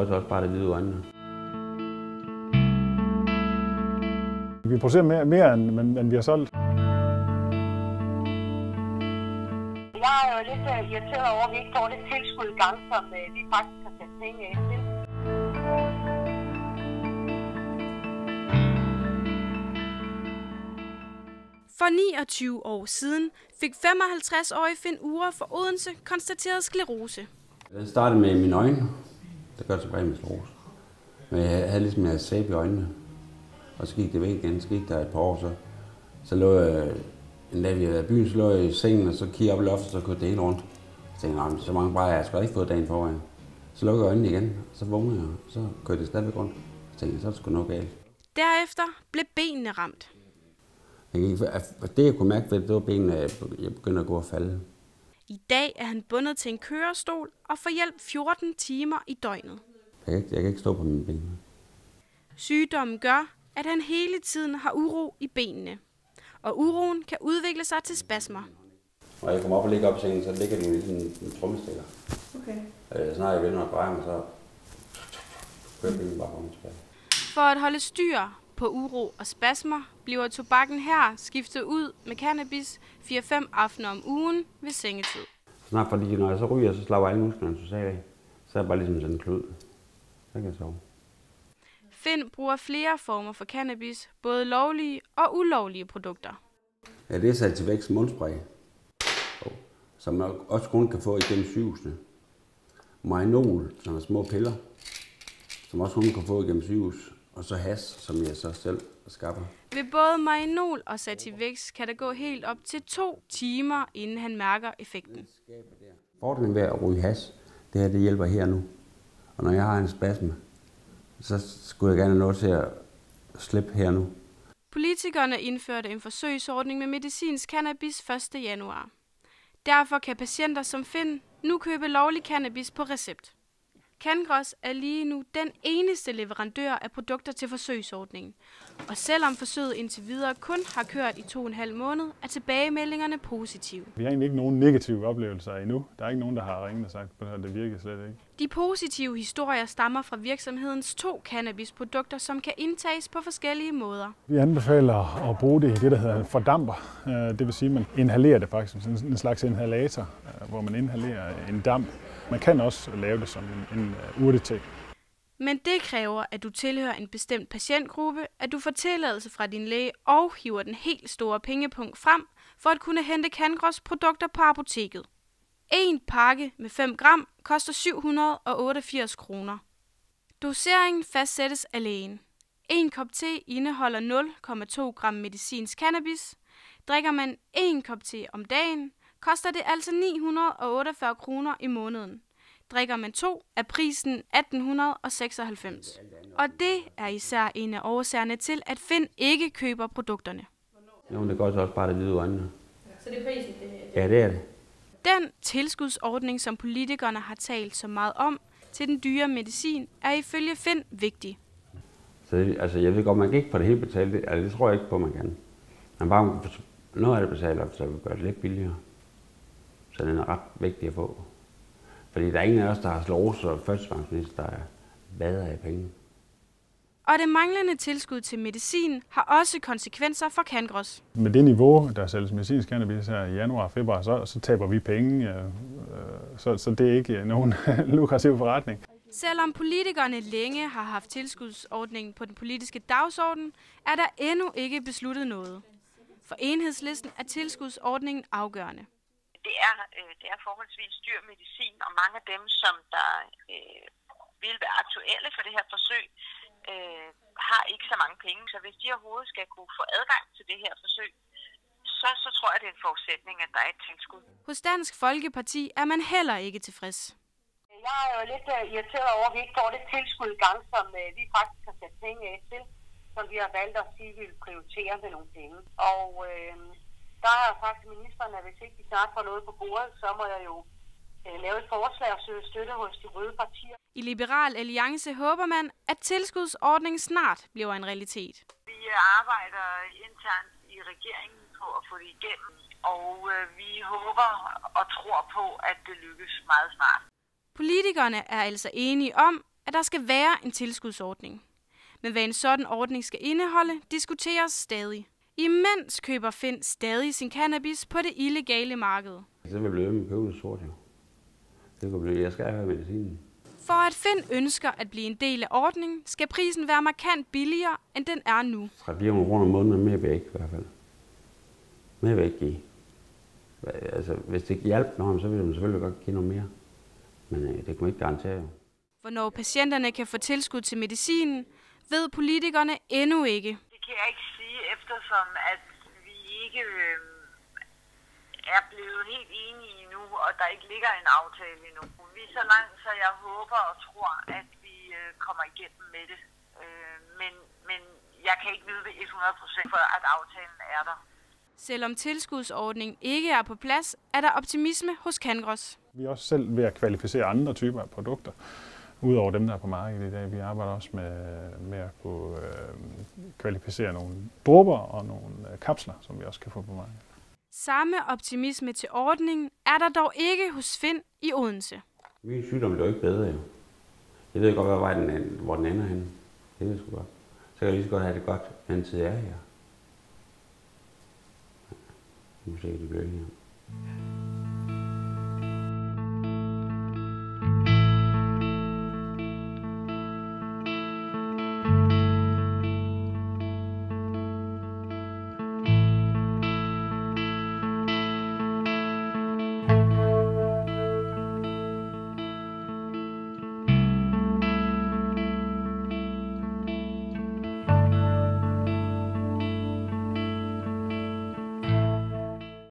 koster også bare det hvide øjnene. Vi producerer mere, mere end, end, end vi har solgt. Jeg er jo lidt uh, irriteret over, at vi ikke får det tilskud i gang, som uh, vi faktisk har sat penge af til. For 29 år siden fik 55-årige Finn Ure fra Odense konstateret sklerose. Den startede med mine øjne. Det gør det så med sklerose. Men jeg havde ligesom jeg sæbe i øjnene. Og så gik det væk igen. Så gik der et par år, så, så lå jeg, en dag vi havde byen, så lå jeg i sengen, og så kiggede op i loftet, så kørte det hele rundt. Så tænkte jeg, så mange bare jeg skulle ikke fået dagen foran. Så lukkede jeg øjnene igen, og så vågnede jeg, og så kørte det stadigvæk rundt. Så tænkte jeg, så er det sgu noget galt. Derefter blev benene ramt. Jeg gik, det jeg kunne mærke det var benene, jeg begyndte at gå og falde. I dag er han bundet til en kørestol og får hjælp 14 timer i døgnet. Jeg kan, ikke, jeg kan ikke stå på mine ben. Sygdommen gør, at han hele tiden har uro i benene. Og uroen kan udvikle sig til spasmer. Når jeg kommer op og ligger op i sengen, så ligger den i sådan en trommestikker. Okay. Øh, snart jeg vender og drejer mig, så kører benene bare frem tilbage. For at holde styr på uro og spasmer, bliver tobakken her skiftet ud med cannabis 4-5 aftener om ugen ved sengetid. Snart fordi, når jeg så ryger, så slapper alle musklerne totalt af. Så er jeg bare ligesom sådan en klud. Så kan jeg sove. Finn bruger flere former for cannabis, både lovlige og ulovlige produkter. Ja, det er Sativex mundspray, som man også kun kan få igennem sygehusene. Marinol, som er små piller, som også kun kan få igennem sygehus. Og så has, som jeg så selv skaffer. Ved både Marinol og Sativex kan der gå helt op til to timer, inden han mærker effekten. Fordelen ved at ryge has, det her det hjælper her nu. Og når jeg har en spasme, så skulle jeg gerne have noget til at slippe her nu. Politikerne indførte en forsøgsordning med medicinsk cannabis 1. januar. Derfor kan patienter som Finn nu købe lovlig cannabis på recept. Cangros er lige nu den eneste leverandør af produkter til forsøgsordningen. Og selvom forsøget indtil videre kun har kørt i to og en halv måned, er tilbagemeldingerne positive. Vi har egentlig ikke nogen negative oplevelser endnu. Der er ikke nogen, der har ringet og sagt, at det virker slet ikke. De positive historier stammer fra virksomhedens to cannabisprodukter, som kan indtages på forskellige måder. Vi anbefaler at bruge det i det, der hedder fordamper. Det vil sige, at man inhalerer det faktisk, en slags inhalator, hvor man inhalerer en damp. Man kan også lave det som en, en øh, urteting. Men det kræver, at du tilhører en bestemt patientgruppe, at du får tilladelse fra din læge og hiver den helt store pengepunkt frem, for at kunne hente Kangros produkter på apoteket. En pakke med 5 gram koster 788 kroner. Doseringen fastsættes af lægen. En kop te indeholder 0,2 gram medicinsk cannabis. Drikker man en kop te om dagen, koster det altså 948 kroner i måneden. Drikker man to, er prisen 1896. Og det er især en af årsagerne til, at Finn ikke køber produkterne. Jo, men det koster også bare det hvide øjnene. Så det er prisen, det Ja, det er det. Den tilskudsordning, som politikerne har talt så meget om til den dyre medicin, er ifølge Finn vigtig. Så altså, jeg ved godt, man kan ikke få det hele betalt. Det, altså, det tror jeg ikke på, man kan. Man bare noget af det betaler, så vi gør det lidt billigere. Så den er ret vigtig at få. Fordi der er ingen af os, der har slået og førstepensionist, der er bader af penge. Og det manglende tilskud til medicin har også konsekvenser for Cangros. Med det niveau, der sælges medicinsk cannabis her i januar og februar, så, så taber vi penge. Øh, så, så det er ikke nogen lukrativ forretning. Selvom politikerne længe har haft tilskudsordningen på den politiske dagsorden, er der endnu ikke besluttet noget. For enhedslisten er tilskudsordningen afgørende det er, øh, det er forholdsvis dyr medicin, og mange af dem, som der øh, vil være aktuelle for det her forsøg, øh, har ikke så mange penge. Så hvis de overhovedet skal kunne få adgang til det her forsøg, så, så tror jeg, det er en forudsætning, at der er et tilskud. Hos Dansk Folkeparti er man heller ikke tilfreds. Jeg er jo lidt uh, irriteret over, at vi ikke får det tilskud i gang, som uh, vi faktisk har sat penge af til, som vi har valgt at sige, at vi vil prioritere med nogle penge. Og øh, der har jeg sagt til ministeren, at hvis ikke de snart får noget på bordet, så må jeg jo øh, lave et forslag og søge støtte hos de røde partier. I Liberal Alliance håber man, at tilskudsordningen snart bliver en realitet. Vi arbejder internt i regeringen på at få det igennem, og øh, vi håber og tror på, at det lykkes meget snart. Politikerne er altså enige om, at der skal være en tilskudsordning. Men hvad en sådan ordning skal indeholde, diskuteres stadig. Imens køber Finn stadig sin cannabis på det illegale marked. Så vil jeg blive med købe det sort, jo. Det kan blive, jeg skal have medicinen. For at Finn ønsker at blive en del af ordningen, skal prisen være markant billigere, end den er nu. 300-400 kroner om måneden, mere vil jeg ikke i hvert fald. Mere vil jeg ikke give. Altså, hvis det hjælper nogen, så vil man selvfølgelig godt give noget mere. Men øh, det kan man ikke garantere. Hvornår patienterne kan få tilskud til medicinen, ved politikerne endnu ikke. Det kan jeg ikke eftersom at vi ikke øh, er blevet helt enige endnu, og der ikke ligger en aftale endnu. Vi er så langt, så jeg håber og tror, at vi øh, kommer igennem med det. Øh, men, men jeg kan ikke vide ved 100% for, at aftalen er der. Selvom tilskudsordningen ikke er på plads, er der optimisme hos Kangros. Vi er også selv ved at kvalificere andre typer af produkter, udover dem, der er på markedet i dag. Vi arbejder også med, med at kunne øh, kvalificere nogle dråber og nogle øh, kapsler, som vi også kan få på markedet. Samme optimisme til ordningen er der dog ikke hos Finn i Odense. Min sygdom bliver jo ikke bedre, jo. Jeg ved godt, hvad vej den, er- hvor den ender henne. Det ved jeg sgu godt. Så kan jeg lige så godt have det godt, mens jeg er her. Nu ser det bliver her.